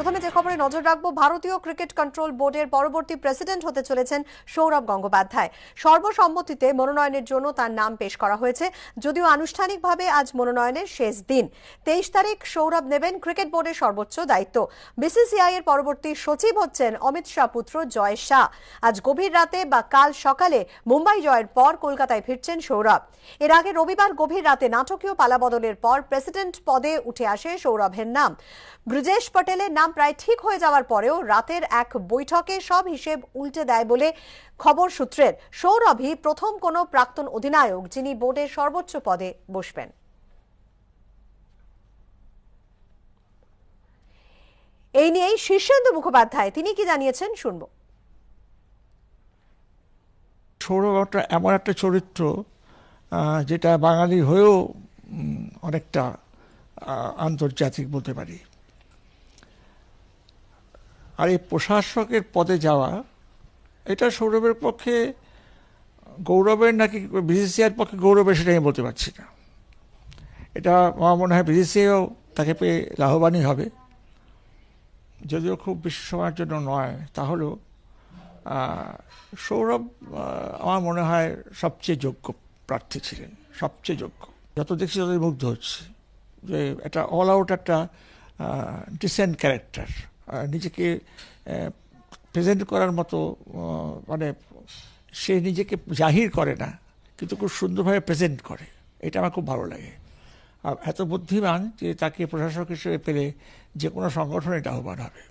প্রথমে যে খবরে নজর রাখব, ভারতীয় ক্রিকেট কন্ট্রোল বোর্ডের পরবর্তী প্রেসিডেন্ট হতে চলেছেন সৌরভ গঙ্গোপাধ্যায়। সর্বসম্মতিতে মনোনয়নের জন্য তার নাম পেশ করা হয়েছে। যদিও আনুষ্ঠানিকভাবে আজ মনোনয়নের শেষ দিন। তেইশ তারিখ সৌরভ নেবেন ক্রিকেট বোর্ডের সর্বোচ্চ দায়িত্ব। বিসিসিআই এর পরবর্তী সচিব হচ্ছেন অমিত শাহ পুত্র জয় শাহ। আজ গভীর রাতে বা কাল সকালে মুম্বাই জয়ের পর কলকাতায় ফিরছেন সৌরভ। এর আগে রবিবার গভীর রাতে নাটকীয় পালাবদলের পর প্রেসিডেন্ট পদে উঠে আসে সৌরভের নাম। ব্রিজেশ পটেলের নাম প্রায় ঠিক হয়ে যাওয়ার পরেও রাতের এক বৈঠকে সব হিসেব উল্টে দেয় বলে খবর সূত্রের। সৌরভই প্রথম কোনো প্রাক্তন অধিনায়ক যিনি বোর্ডের সর্বোচ্চ পদে বসবেন। এই নিয়েই শীর্ষেন্দু মুখোপাধ্যায়, তিনি কি জানিয়েছেন শুনব। সৌরভ একটা এমন একটা চরিত্র যেটা বাঙালি হয়েও অনেকটা আন্তর্জাতিক বলতে পারি। আর এই প্রশাসকের পদে যাওয়া, এটা সৌরভের পক্ষে গৌরবের নাকি বিসিসিআর পক্ষে গৌরবের সেটা আমি বলতে পারছি না। এটা আমার মনে হয় বিসিসিআইও তাকে পেয়ে লাভবানই হবে। যদিও খুব বেশি সময়ের জন্য নয়, তাহলেও সৌরভ আমার মনে হয় সবচেয়ে যোগ্য প্রার্থী ছিলেন, সবচেয়ে যোগ্য। যত দেখছি ততই মুগ্ধ হচ্ছে যে একটা অল আউট একটা ডিসেন্ট ক্যারেক্টার নিজেকে প্রেজেন্ট করার মতো মানে সে নিজেকে জাহির করে না, কিন্তু খুব সুন্দরভাবে প্রেজেন্ট করে। এটা আমার খুব ভালো লাগে। আর এত বুদ্ধিমান যে তাকে প্রশাসক হিসেবে পেলে যে কোনো সংগঠনে লাভবান হবে।